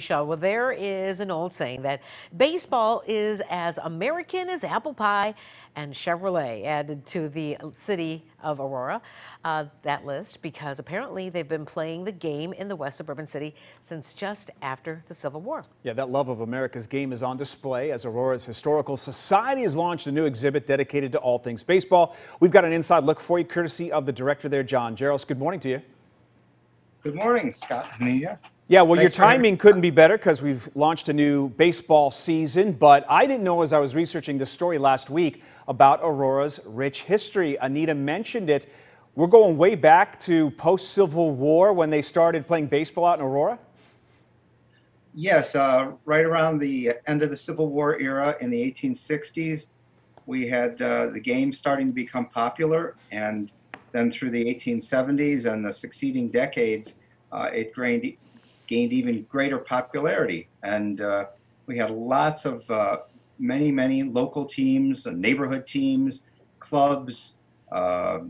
Show. Well, there is an old saying that baseball is as American as apple pie, and Chevrolet added to the city of Aurora uh, that list because apparently they've been playing the game in the west suburban city since just after the Civil War. Yeah, that love of America's game is on display as Aurora's Historical Society has launched a new exhibit dedicated to all things baseball. We've got an inside look for you, courtesy of the director there, John Jaros. Good morning to you. Good morning, Scott Anita. Yeah, well, Thanks your timing couldn't be better because we've launched a new baseball season. But I didn't know as I was researching this story last week about Aurora's rich history. Anita mentioned it. We're going way back to post Civil War when they started playing baseball out in Aurora. Yes, uh, right around the end of the Civil War era in the 1860s, we had uh, the game starting to become popular, and then through the 1870s and the succeeding decades, uh, it gained, gained even greater popularity. And uh, we had lots of uh, many, many local teams, and neighborhood teams, clubs, uh,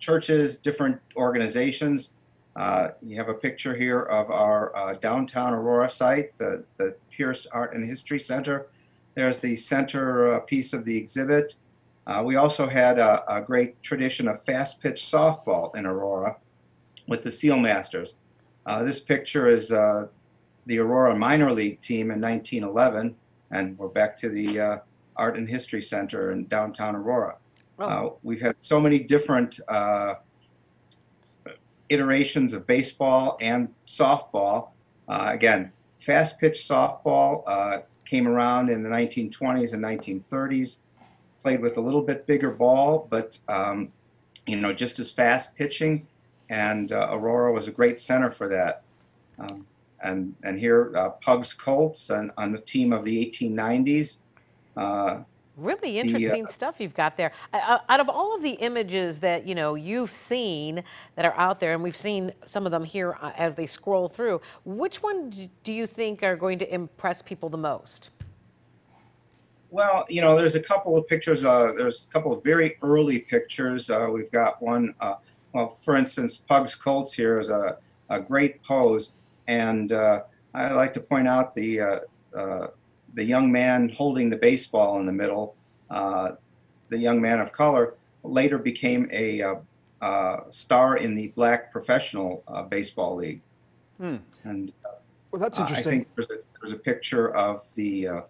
churches, different organizations. Uh, you have a picture here of our uh, downtown Aurora site, the, the Pierce Art and History Center. There's the center uh, piece of the exhibit. Uh, we also had a, a great tradition of fast pitch softball in Aurora with the Sealmasters. Uh, this picture is uh, the Aurora minor league team in 1911, and we're back to the uh, Art and History Center in downtown Aurora. Oh. Uh, we've had so many different uh, iterations of baseball and softball. Uh, again, fast pitch softball uh, came around in the 1920s and 1930s. Played with a little bit bigger ball, but um, you know, just as fast pitching. And uh, Aurora was a great center for that. Um, and and here, uh, Pugs Colts and on the team of the 1890s. Uh, Really uh, interesting stuff you've got there. Uh, out of all of the images that you know you've seen that are out there, and we've seen some of them here uh, as they scroll through, which one do you think are going to impress people the most? Well, you know, there's a couple of pictures. Uh, there's a couple of very early pictures. Uh, we've got one. Well, for instance, Pugs Colts here is a, a great pose, and uh, I'd like to point out the uh, uh, the young man holding the baseball in the middle. Uh, the young man of color later became a uh, uh, star in the Black Professional uh, Baseball League, Hmm. and Well, that's interesting. I think there's a, there's a picture of the uh,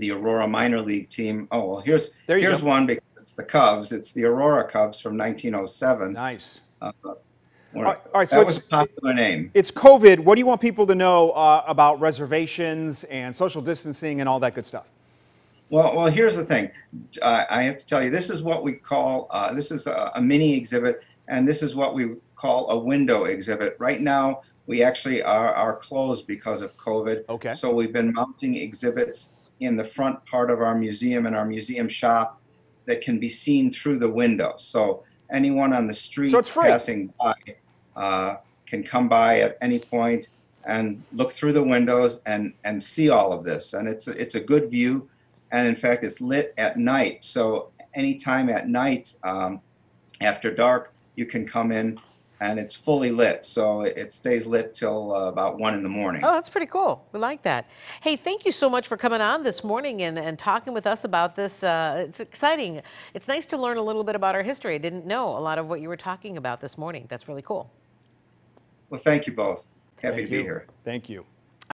the Aurora minor league team. Oh well, here's There here's go. one because it's the Cubs. It's the Aurora Cubs from 1907. Nice. Uh, All right, all right, that so was it's- a popular name. It's COVID. What do you want people to know uh, about reservations and social distancing and all that good stuff? Well, well, here's the thing. Uh, I have to tell you, this is what we call uh, this is a, a mini exhibit, and this is what we call a window exhibit. Right now, we actually are, are closed because of COVID. Okay. So we've been mounting exhibits in the front part of our museum and our museum shop that can be seen through the window. So anyone on the street So passing by uh, can come by at any point and look through the windows and and see all of this. And it's it's a good view, and in fact, it's lit at night. So anytime at night um, after dark, you can come in. And it's fully lit, so it it stays lit till uh, about one in the morning. Oh, that's pretty cool. We like that. Hey, thank you so much for coming on this morning and, and talking with us about this. Uh, it's exciting. It's nice to learn a little bit about our history. I didn't know a lot of what you were talking about this morning. That's really cool. Well, thank you both. Happy Thank to be here. Thank you.